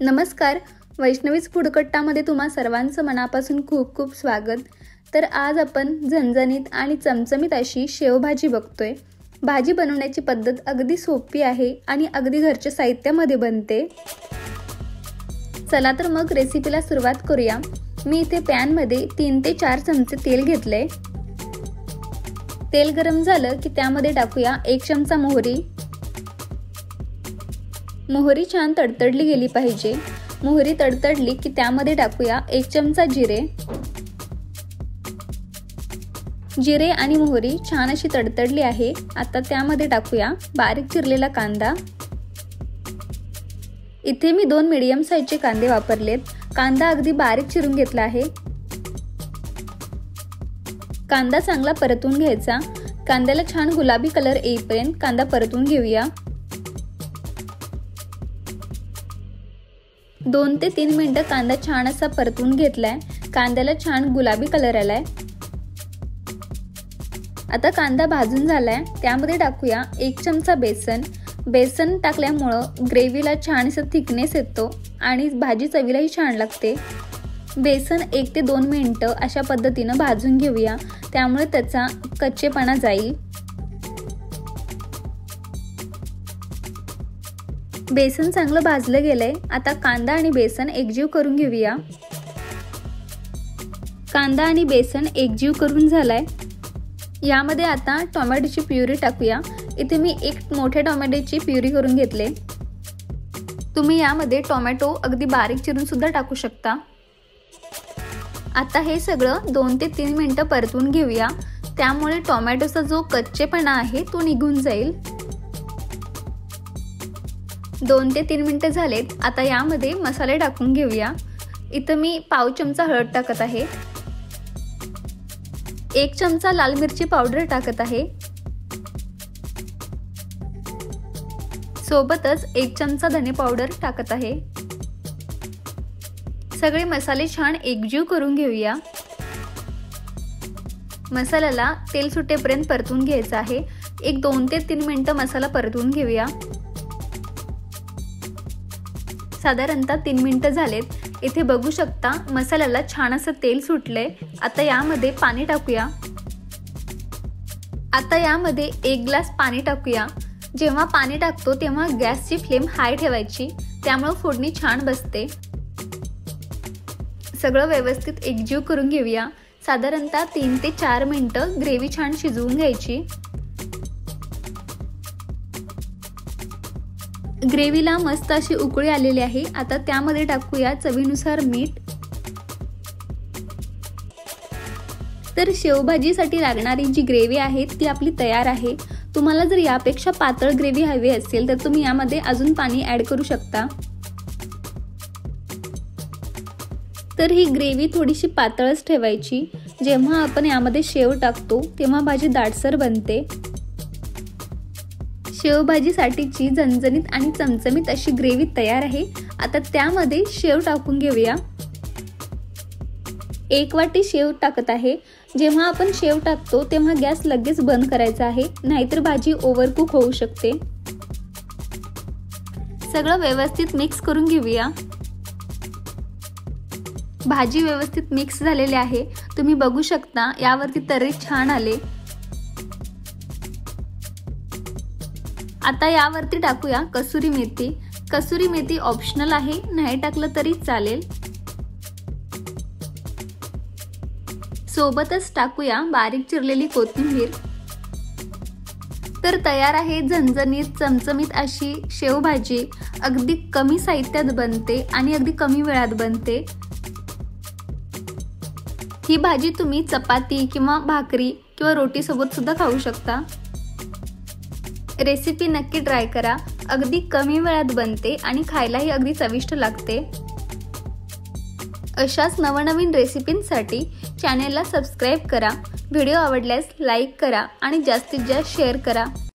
नमस्कार. वैष्णवीच फुडकट्टामध्ये तुम्हा सर्वांचं मनापासून खूप खूप स्वागत. तर आज आपण झणझणीत आणि चमचमीत अशी शेवभाजी बघतोय. भाजी बनवण्याची पद्धत अगदी सोपी आहे आणि अगदी घरच्या साहित्यामध्ये बनते. चला तर मग रेसिपीला सुरुवात करूया. मी इथे पॅनमध्ये तीन ते चार चमचे तेल घेतले. तेल गरम झालं की त्यामध्ये टाकूया एक चमचा मोहरी. मोहरी छान तडतडली गेली पाहिजे. मोहरी तडतडली की त्यामध्ये टाकूया एक चमचा जिरे. जिरे आणि मोहरी छान अशी तडतडली आहे. आता त्यामध्ये टाकूया बारीक चिरलेला कांदा. इथे मी दोन मीडियम साईजचे कांदे वापरलेत. कांदा अगदी बारीक चिरून घेतला आहे. कांदा चांगला परतून घ्यायचा. कांद्याला छान गुलाबी कलर येईपर्यंत कांदा परतून घेऊया. दोन ते तीन मिनटं कांदा छान असा परतून घेतलाय. कांद्याला छान गुलाबी कलर आलाय. आता कांदा भाजून झालाय. त्यामध्ये टाकूया एक चमचा बेसन. बेसन टाकल्यामुळं ग्रेव्हीला छान असं थिकनेस येतो आणि भाजी चवीलाही छान लागते. बेसन एक ते दोन मिनटं अशा पद्धतीनं भाजून घेऊया. त्यामुळे त्याचा कच्चेपणा जाईल. बेसन चांगलं भाजलं गेलंय. आता कांदा आणि बेसन एकजीव करून घेऊया. कांदा आणि बेसन एकजीव करून झालाय. यामध्ये आता टोमॅटोची प्युरी टाकूया. इथे मी एक मोठ्या टोमॅटोची प्युरी करून घेतले. तुम्ही यामध्ये टोमॅटो अगदी बारीक चिरून सुद्धा टाकू शकता. आता हे सगळं दोन ते तीन मिनटं परतून घेऊया. त्यामुळे टोमॅटोचा जो कच्चेपणा आहे तो निघून जाईल. दोन ते तीन मिनटं झालेत. आता यामध्ये मसाले टाकून घेऊया. इथं मी पाव चमचा हळद टाकत आहे. एक चमचा लाल मिरची पावडर टाकत आहे. सोबतच एक चमचा धने पावडर टाकत आहे. सगळे मसाले छान एकजीव करून घेऊया. मसाल्याला तेल सुटेपर्यंत परतून घ्यायचं आहे. एक दोन ते तीन मिनटं मसाला परतून घेऊया. साधारणतः तीन मिनटं झालेत. इथे बघू शकता मसाल्याला छान असं तेल सुटलंय. आता यामध्ये पाणी टाकूया. आता यामध्ये एक ग्लास पाणी टाकूया. जेव्हा पाणी टाकतो तेव्हा गॅसची फ्लेम हाय ठेवायची. त्यामुळं फोडणी छान बसते. सगळं व्यवस्थित एकजीव करून घेऊया. साधारणतः तीन ते चार मिनटं ग्रेव्ही छान शिजवून घ्यायची. ग्रेव्हीला मस्त अशी उकळी आलेली आहे. आता त्यामध्ये टाकूया चवीनुसार मीठ. तर शेवभाजीसाठी लागणारी जी ग्रेव्ही आहे ती आपली तयार आहे. तुम्हाला जर यापेक्षा पातळ ग्रेव्ही हवी असेल तर तुम्ही यामध्ये अजून पाणी ॲड करू शकता. तर ही ग्रेव्ही थोडीशी पातळच ठेवायची. जेव्हा आपण यामध्ये शेव टाकतो तेव्हा भाजी दाटसर बनते. शेवभाजीसाठीची झणझणीत आणि चमचमीत अशी ग्रेव्ही तयार आहे. आता त्यामध्ये शेव टाकून घेऊया. एक वाटी शेव टाकत आहे. जेव्हा आपण शेव टाकतो तेव्हा गॅस लगेच बंद करायचा आहे. नाहीतर भाजी ओव्हरकुक होऊ शकते. सगळं व्यवस्थित मिक्स करून घेऊया. भाजी व्यवस्थित मिक्स झालेली आहे. तुम्ही बघू शकता यावरती तर्री छान आले. आता यावरती टाकूया कसुरी मेथी. कसुरी मेथी ऑप्शनल आहे नाही टाकलं तरी चालेल. सोबतच टाकूया बारीक चिरलेली कोथिंबीर. तर तयार आहे झणझणीत चमचमीत अशी शेवभाजी. अगदी कमी साहित्यात बनते आणि अगदी कमी वेळात बनते. ही भाजी तुम्ही चपाती किंवा भाकरी किंवा रोटीसोबत सुद्धा खाऊ शकता. रेसिपी नक्की ट्राय करा. अगदी कमी वेळात बनते आणि खायलाही अगदी चविष्ट लागते. अशाच नवनवीन रेसिपींसाठी चॅनेलला सबस्क्राईब करा. व्हिडिओ आवडल्यास लाईक करा आणि जास्तीत जास्त शेअर करा.